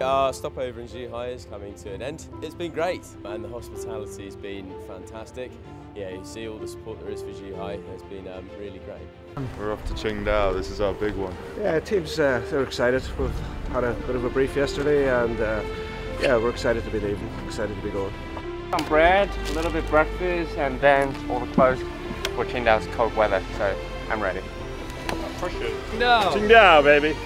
Our stopover in Zhuhai is coming to an end. It's been great and the hospitality has been fantastic. Yeah, you see all the support there is for Zhuhai. It's been um, really great. We're off to Qingdao. This is our big one. Yeah, teams uh, they're excited. We've had a bit of a brief yesterday, and uh, yeah, we're excited to be leaving. Excited to be going. Some bread, a little bit breakfast, and then all the clothes for Qingdao's cold weather. So I'm ready. No. Qingdao, baby.